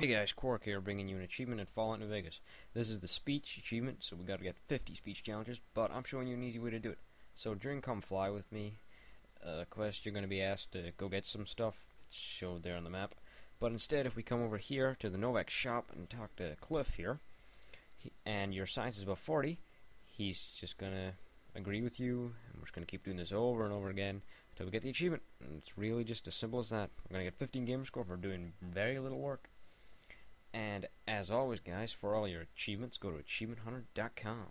Hey guys, Qwark here, bringing you an achievement in Fallout New Vegas. This is the speech achievement, so we gotta get 50 speech challenges, but I'm showing you an easy way to do it. So during Come Fly With Me uh, quest, you're gonna be asked to go get some stuff. It's showed there on the map. But instead, if we come over here to the Novac shop and talk to Cliff here, he, and your science is about 40, he's just gonna agree with you, and we're just gonna keep doing this over and over again until we get the achievement. And it's really just as simple as that. We're gonna get 15 gamer score for doing very little work. And as always, guys, for all your achievements, go to achievementhunter.com.